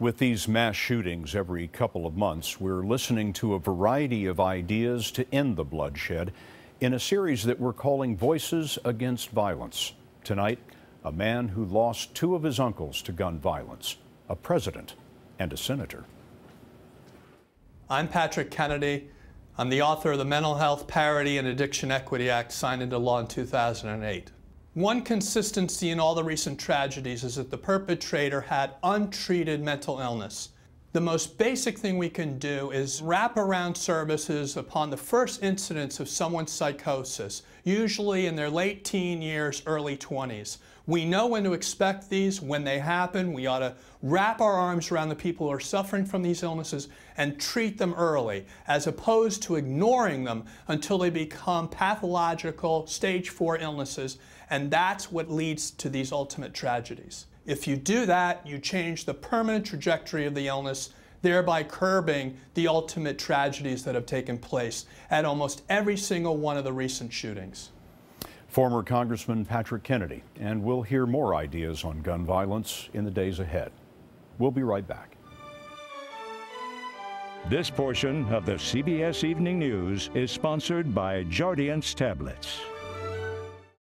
With these mass shootings every couple of months, we're listening to a variety of ideas to end the bloodshed in a series that we're calling Voices Against Violence. Tonight, a man who lost two of his uncles to gun violence, a president and a senator. I'm Patrick Kennedy. I'm the author of the Mental Health Parity and Addiction Equity Act signed into law in 2008. One consistency in all the recent tragedies is that the perpetrator had untreated mental illness. The most basic thing we can do is wrap around services upon the first incidence of someone's psychosis, usually in their late teen years, early 20s. We know when to expect these, when they happen. We ought to wrap our arms around the people who are suffering from these illnesses and treat them early, as opposed to ignoring them until they become pathological stage four illnesses. And that's what leads to these ultimate tragedies. If you do that, you change the permanent trajectory of the illness, thereby curbing the ultimate tragedies that have taken place at almost every single one of the recent shootings former Congressman Patrick Kennedy, and we'll hear more ideas on gun violence in the days ahead. We'll be right back. This portion of the CBS Evening News is sponsored by Jardiance Tablets.